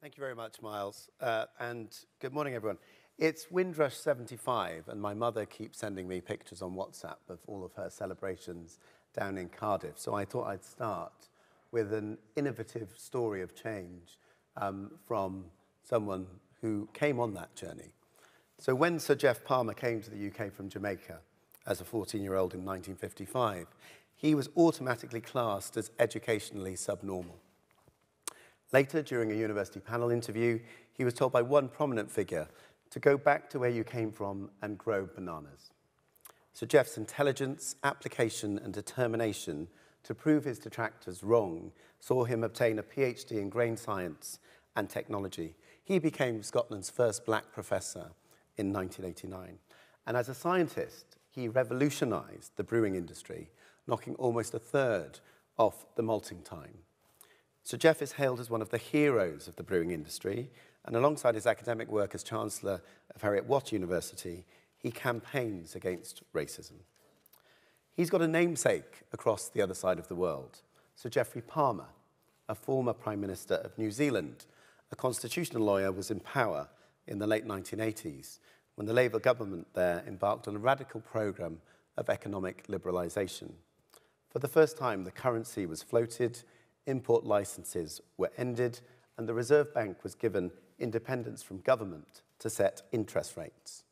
Thank you very much, Miles. Uh, and good morning, everyone. It's Windrush 75, and my mother keeps sending me pictures on WhatsApp of all of her celebrations down in Cardiff. So I thought I'd start with an innovative story of change um, from someone who came on that journey. So when Sir Geoff Palmer came to the UK from Jamaica as a 14-year-old in 1955, he was automatically classed as educationally subnormal. Later, during a university panel interview, he was told by one prominent figure to go back to where you came from and grow bananas. So Geoff's intelligence, application and determination to prove his detractors wrong saw him obtain a PhD in grain science and technology. He became Scotland's first black professor in 1989. And as a scientist, he revolutionized the brewing industry, knocking almost a third off the malting time. So Geoff is hailed as one of the heroes of the brewing industry, and alongside his academic work as Chancellor of Heriot-Watt University, he campaigns against racism. He's got a namesake across the other side of the world. Sir Geoffrey Palmer, a former Prime Minister of New Zealand, a constitutional lawyer, was in power in the late 1980s when the Labour government there embarked on a radical programme of economic liberalisation. For the first time, the currency was floated, import licenses were ended, and the Reserve Bank was given independence from government to set interest rates.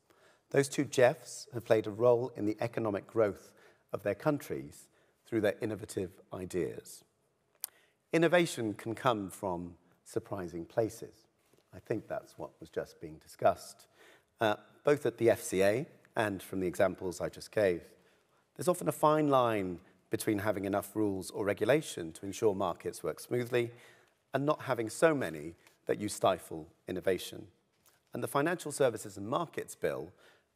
Those two Geoffs have played a role in the economic growth of their countries through their innovative ideas. Innovation can come from surprising places. I think that's what was just being discussed, uh, both at the FCA and from the examples I just gave. There's often a fine line between having enough rules or regulation to ensure markets work smoothly and not having so many that you stifle innovation. And the Financial Services and Markets Bill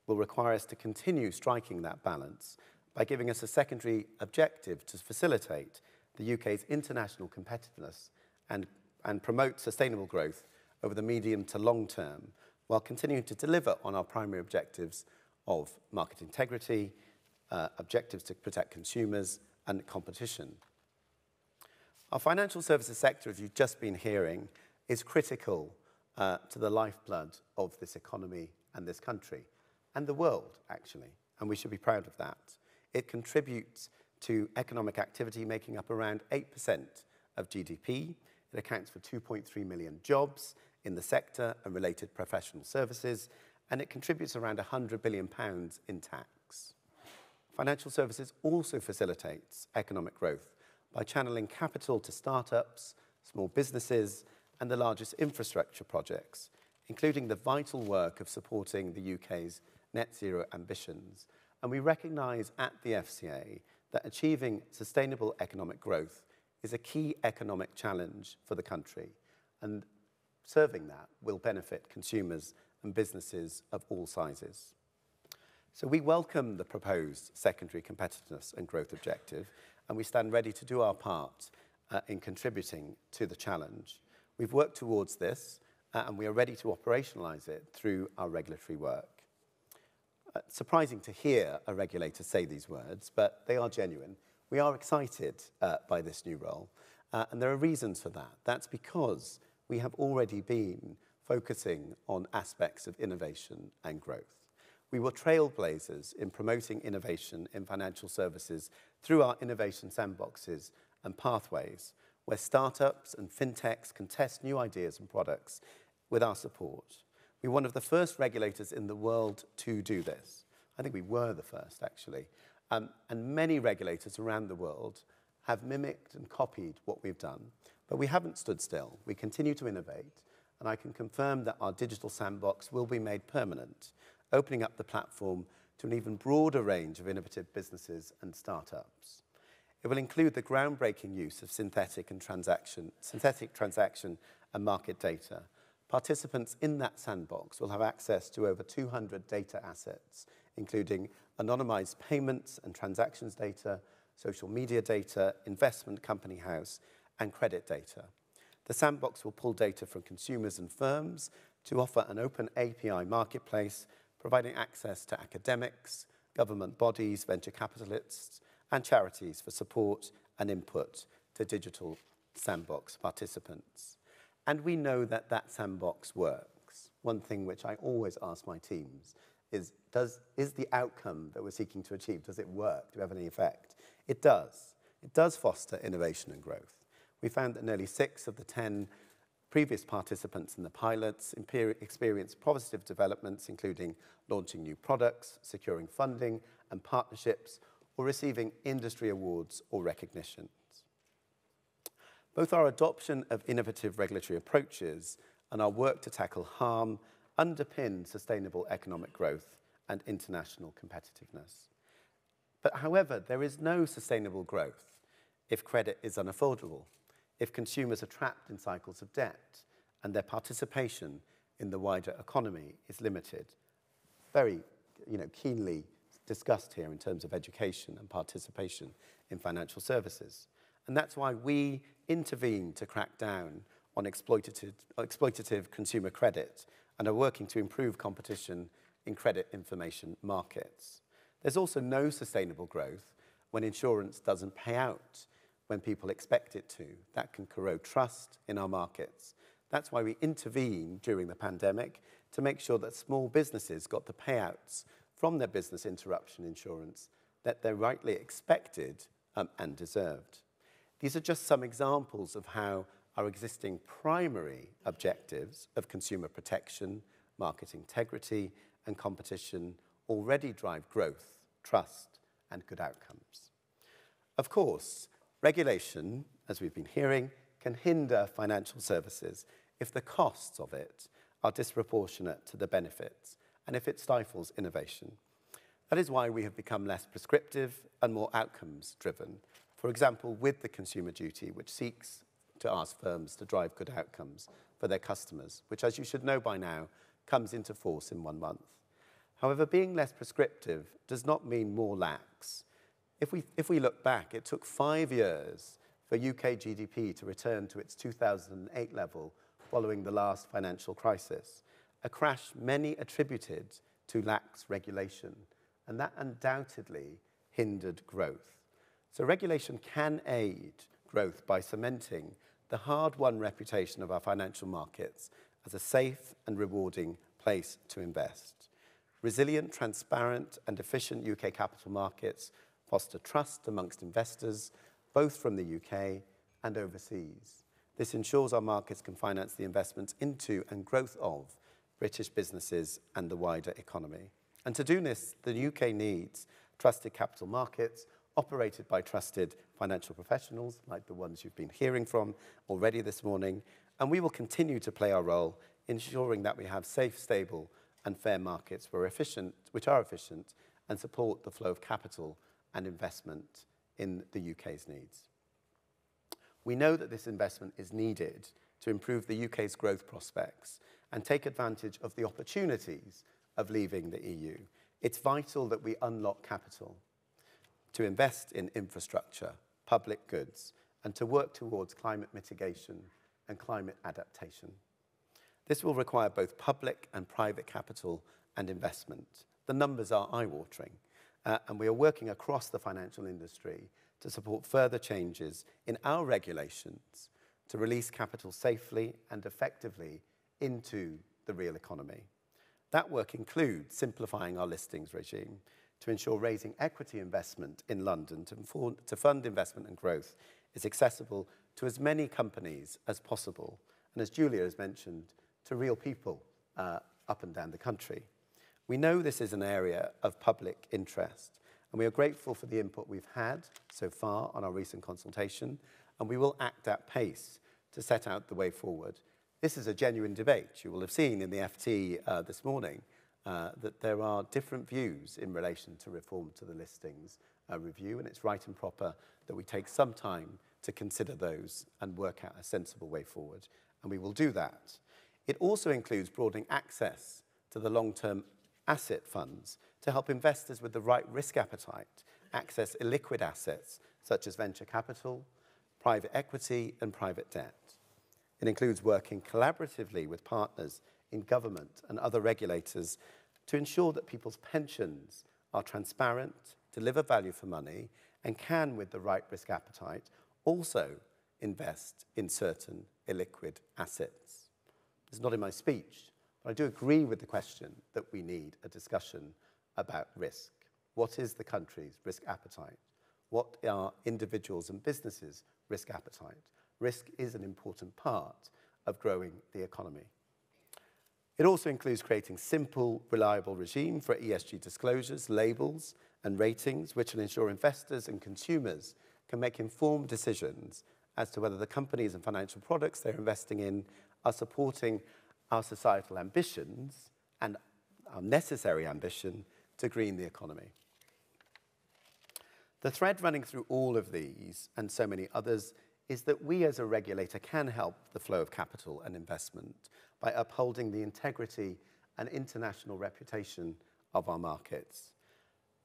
will require us to continue striking that balance by giving us a secondary objective to facilitate the UK's international competitiveness and, and promote sustainable growth over the medium to long term while continuing to deliver on our primary objectives of market integrity, uh, objectives to protect consumers and competition. Our financial services sector, as you've just been hearing, is critical uh, to the lifeblood of this economy and this country, and the world, actually, and we should be proud of that. It contributes to economic activity making up around 8% of GDP. It accounts for 2.3 million jobs in the sector and related professional services, and it contributes around 100 billion pounds in tax. Financial services also facilitates economic growth by channeling capital to startups, small businesses, and the largest infrastructure projects, including the vital work of supporting the UK's net zero ambitions. And we recognise at the FCA that achieving sustainable economic growth is a key economic challenge for the country. And serving that will benefit consumers and businesses of all sizes. So we welcome the proposed secondary competitiveness and growth objective, and we stand ready to do our part uh, in contributing to the challenge. We've worked towards this, uh, and we are ready to operationalise it through our regulatory work. Uh, surprising to hear a regulator say these words, but they are genuine. We are excited uh, by this new role, uh, and there are reasons for that. That's because we have already been focusing on aspects of innovation and growth. We were trailblazers in promoting innovation in financial services through our innovation sandboxes and pathways, where startups and fintechs can test new ideas and products with our support. We were one of the first regulators in the world to do this. I think we were the first, actually. Um, and many regulators around the world have mimicked and copied what we've done. But we haven't stood still. We continue to innovate. And I can confirm that our digital sandbox will be made permanent opening up the platform to an even broader range of innovative businesses and startups. It will include the groundbreaking use of synthetic and transaction, synthetic transaction and market data. Participants in that sandbox will have access to over 200 data assets, including anonymized payments and transactions data, social media data, investment company house, and credit data. The sandbox will pull data from consumers and firms to offer an open API marketplace providing access to academics, government bodies, venture capitalists, and charities for support and input to digital sandbox participants. And we know that that sandbox works. One thing which I always ask my teams is, does, is the outcome that we're seeking to achieve, does it work? Do we have any effect? It does. It does foster innovation and growth. We found that nearly six of the 10 previous participants in the pilots experienced positive developments, including launching new products, securing funding and partnerships, or receiving industry awards or recognitions. Both our adoption of innovative regulatory approaches and our work to tackle harm underpin sustainable economic growth and international competitiveness. But however, there is no sustainable growth if credit is unaffordable, if consumers are trapped in cycles of debt, and their participation in the wider economy is limited. Very you know, keenly discussed here in terms of education and participation in financial services. And that's why we intervene to crack down on exploitative, exploitative consumer credit and are working to improve competition in credit information markets. There's also no sustainable growth when insurance doesn't pay out when people expect it to. That can corrode trust in our markets. That's why we intervened during the pandemic to make sure that small businesses got the payouts from their business interruption insurance that they're rightly expected um, and deserved. These are just some examples of how our existing primary objectives of consumer protection, market integrity, and competition already drive growth, trust, and good outcomes. Of course, regulation, as we've been hearing, can hinder financial services if the costs of it are disproportionate to the benefits and if it stifles innovation. That is why we have become less prescriptive and more outcomes driven. For example, with the consumer duty, which seeks to ask firms to drive good outcomes for their customers, which, as you should know by now, comes into force in one month. However, being less prescriptive does not mean more lax. If we, if we look back, it took five years for UK GDP to return to its 2008 level following the last financial crisis, a crash many attributed to lax regulation, and that undoubtedly hindered growth. So regulation can aid growth by cementing the hard-won reputation of our financial markets as a safe and rewarding place to invest. Resilient, transparent and efficient UK capital markets foster trust amongst investors, both from the UK and overseas. This ensures our markets can finance the investments into and growth of British businesses and the wider economy. And to do this, the UK needs trusted capital markets operated by trusted financial professionals like the ones you've been hearing from already this morning. And we will continue to play our role ensuring that we have safe, stable and fair markets which are efficient and support the flow of capital and investment in the UK's needs. We know that this investment is needed to improve the UK's growth prospects and take advantage of the opportunities of leaving the EU. It's vital that we unlock capital to invest in infrastructure, public goods, and to work towards climate mitigation and climate adaptation. This will require both public and private capital and investment. The numbers are eye-watering, and we are working across the financial industry to support further changes in our regulations to release capital safely and effectively into the real economy. That work includes simplifying our listings regime to ensure raising equity investment in London to, to fund investment and growth is accessible to as many companies as possible, and as Julia has mentioned, to real people uh, up and down the country. We know this is an area of public interest, and we are grateful for the input we've had so far on our recent consultation, and we will act at pace to set out the way forward. This is a genuine debate. You will have seen in the FT uh, this morning uh, that there are different views in relation to reform to the listings uh, review, and it's right and proper that we take some time to consider those and work out a sensible way forward, and we will do that. It also includes broadening access to the long-term asset funds to help investors with the right risk appetite access illiquid assets such as venture capital, private equity, and private debt. It includes working collaboratively with partners in government and other regulators to ensure that people's pensions are transparent, deliver value for money, and can, with the right risk appetite, also invest in certain illiquid assets. It's not in my speech, but I do agree with the question that we need a discussion about risk. What is the country's risk appetite? What are individuals and businesses' risk appetite? Risk is an important part of growing the economy. It also includes creating simple, reliable regime for ESG disclosures, labels, and ratings, which will ensure investors and consumers can make informed decisions as to whether the companies and financial products they're investing in are supporting our societal ambitions and our necessary ambition to green the economy. The thread running through all of these and so many others is that we as a regulator can help the flow of capital and investment by upholding the integrity and international reputation of our markets.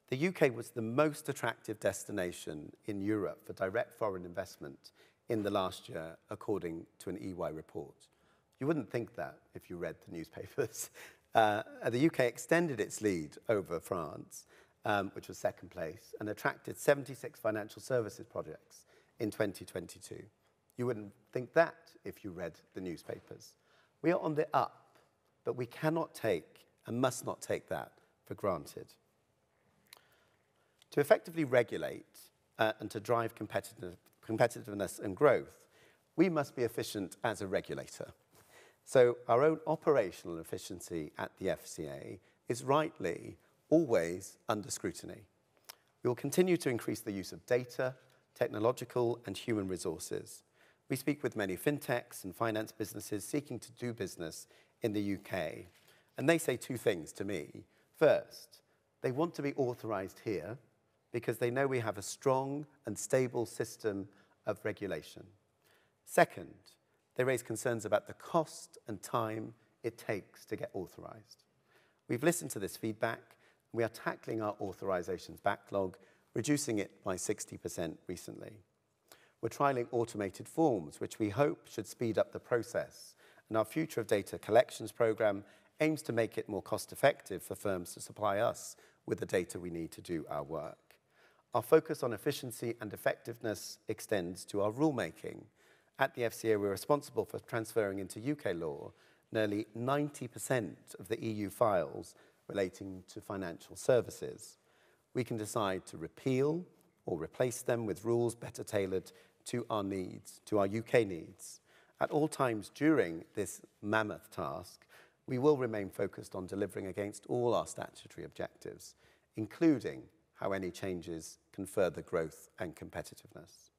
The UK was the most attractive destination in Europe for direct foreign investment in the last year, according to an EY report. You wouldn't think that if you read the newspapers. Uh, the UK extended its lead over France, um, which was second place, and attracted 76 financial services projects in 2022. You wouldn't think that if you read the newspapers. We are on the up, but we cannot take and must not take that for granted. To effectively regulate uh, and to drive competitive, competitiveness and growth, we must be efficient as a regulator. So our own operational efficiency at the FCA is rightly always under scrutiny. We will continue to increase the use of data, technological and human resources. We speak with many fintechs and finance businesses seeking to do business in the UK, and they say two things to me. First, they want to be authorised here because they know we have a strong and stable system of regulation. Second, they raise concerns about the cost and time it takes to get authorised. We've listened to this feedback, we are tackling our authorisations backlog, reducing it by 60% recently. We're trialling automated forms, which we hope should speed up the process. And our Future of Data Collections program aims to make it more cost effective for firms to supply us with the data we need to do our work. Our focus on efficiency and effectiveness extends to our rulemaking. At the FCA, we're responsible for transferring into UK law nearly 90% of the EU files relating to financial services. We can decide to repeal or replace them with rules better tailored to our needs, to our UK needs. At all times during this mammoth task, we will remain focused on delivering against all our statutory objectives, including how any changes can further growth and competitiveness.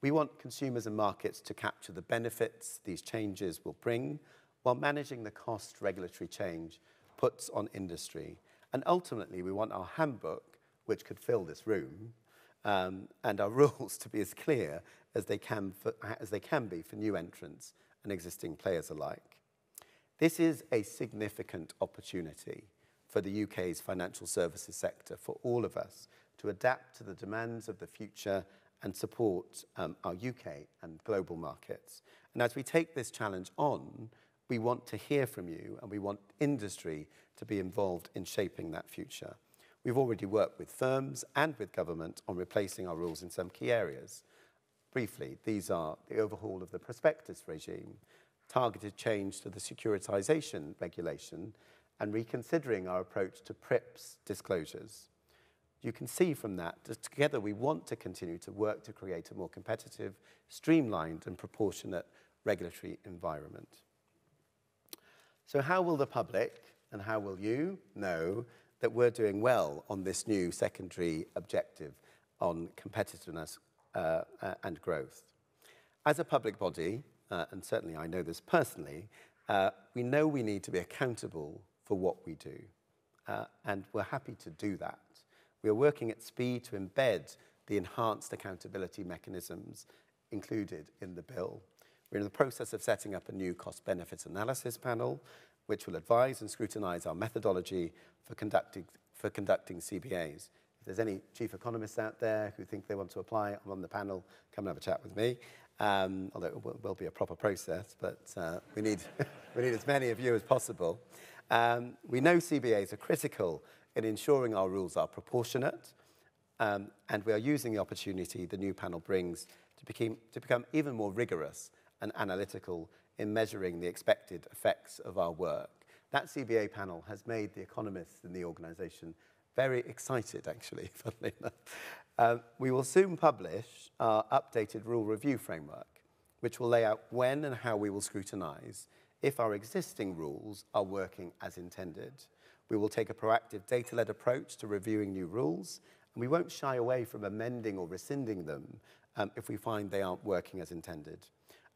We want consumers and markets to capture the benefits these changes will bring while managing the cost regulatory change puts on industry. And ultimately, we want our handbook, which could fill this room, um, and our rules to be as clear as they, can for, as they can be for new entrants and existing players alike. This is a significant opportunity for the UK's financial services sector, for all of us, to adapt to the demands of the future and support um, our UK and global markets. And as we take this challenge on, we want to hear from you and we want industry to be involved in shaping that future. We've already worked with firms and with government on replacing our rules in some key areas. Briefly, these are the overhaul of the prospectus regime, targeted change to the securitisation regulation, and reconsidering our approach to PRIIPs disclosures. You can see from that that together we want to continue to work to create a more competitive, streamlined and proportionate regulatory environment. So how will the public and how will you know that we're doing well on this new secondary objective on competitiveness uh, and growth? As a public body, uh, and certainly I know this personally, uh, we know we need to be accountable for what we do. Uh, and we're happy to do that. We are working at speed to embed the enhanced accountability mechanisms included in the bill. We're in the process of setting up a new cost benefits analysis panel, which will advise and scrutinise our methodology for conducting, for conducting CBAs. If there's any chief economists out there who think they want to apply, I'm on the panel, come and have a chat with me. Um, although it will, will be a proper process, but uh, we, need, we need as many of you as possible. Um, we know CBAs are critical in ensuring our rules are proportionate, um, and we are using the opportunity the new panel brings to became, to become even more rigorous and analytical in measuring the expected effects of our work. That CBA panel has made the economists in the organisation very excited, actually, funnily enough. Uh, we will soon publish our updated rule review framework, which will lay out when and how we will scrutinise if our existing rules are working as intended. We will take a proactive data-led approach to reviewing new rules, and we won't shy away from amending or rescinding them um, if we find they aren't working as intended.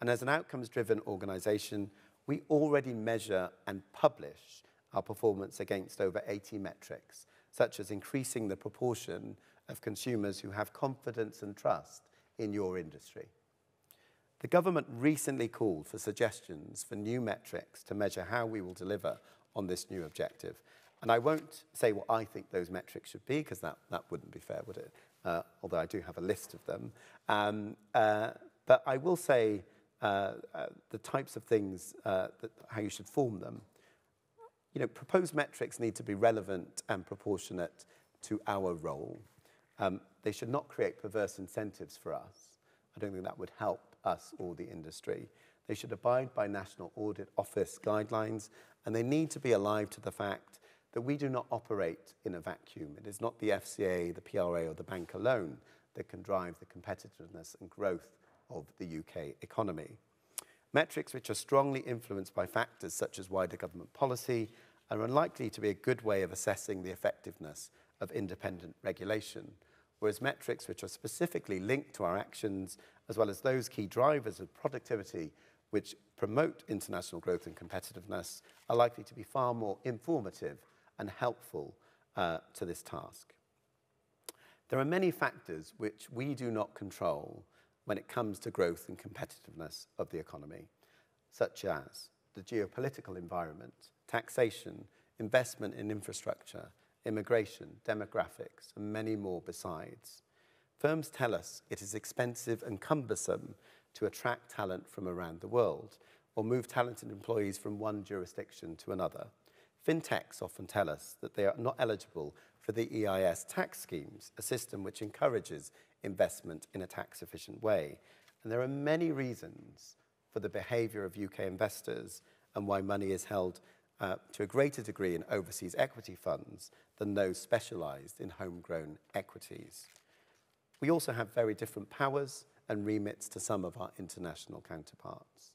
And as an outcomes-driven organisation, we already measure and publish our performance against over 80 metrics, such as increasing the proportion of consumers who have confidence and trust in your industry. The government recently called for suggestions for new metrics to measure how we will deliver on this new objective. And I won't say what I think those metrics should be, because that, that wouldn't be fair, would it? Uh, although I do have a list of them. Um, uh, but I will say uh, uh, the types of things, uh, that, how you should form them. You know, proposed metrics need to be relevant and proportionate to our role. Um, they should not create perverse incentives for us. I don't think that would help us or the industry. They should abide by National Audit Office guidelines, and they need to be alive to the fact that we do not operate in a vacuum. It is not the FCA, the PRA, or the bank alone that can drive the competitiveness and growth of the UK economy. Metrics which are strongly influenced by factors such as wider government policy are unlikely to be a good way of assessing the effectiveness of independent regulation, whereas metrics which are specifically linked to our actions as well as those key drivers of productivity which promote international growth and competitiveness are likely to be far more informative and helpful uh, to this task. There are many factors which we do not control when it comes to growth and competitiveness of the economy, such as the geopolitical environment, taxation, investment in infrastructure, immigration, demographics, and many more besides. Firms tell us it is expensive and cumbersome to attract talent from around the world or move talented employees from one jurisdiction to another. Fintechs often tell us that they are not eligible for the EIS tax schemes, a system which encourages investment in a tax efficient way. And there are many reasons for the behavior of UK investors and why money is held uh, to a greater degree in overseas equity funds than those specialized in homegrown equities. We also have very different powers and remits to some of our international counterparts.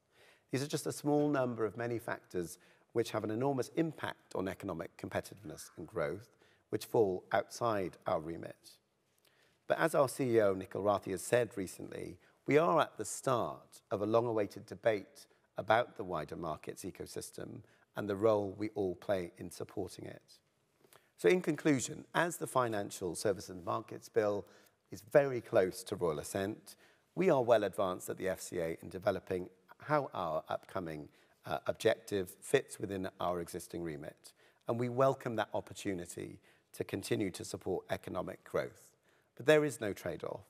These are just a small number of many factors which have an enormous impact on economic competitiveness and growth, which fall outside our remit. But as our CEO, Nikhil Rathi, has said recently, we are at the start of a long-awaited debate about the wider markets ecosystem and the role we all play in supporting it. So in conclusion, as the Financial Services and Markets Bill is very close to royal assent. We are well advanced at the FCA in developing how our upcoming uh, objective fits within our existing remit. And we welcome that opportunity to continue to support economic growth. But there is no trade-off.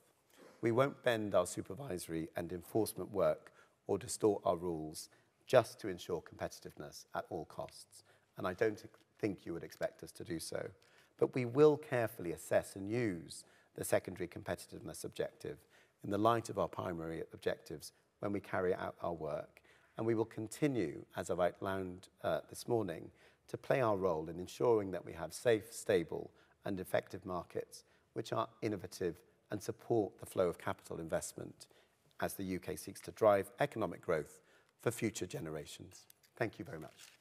We won't bend our supervisory and enforcement work or distort our rules just to ensure competitiveness at all costs. And I don't think you would expect us to do so. But we will carefully assess and use the secondary competitiveness objective in the light of our primary objectives when we carry out our work. And we will continue, as I've outlined uh, this morning, to play our role in ensuring that we have safe, stable and effective markets which are innovative and support the flow of capital investment as the UK seeks to drive economic growth for future generations. Thank you very much.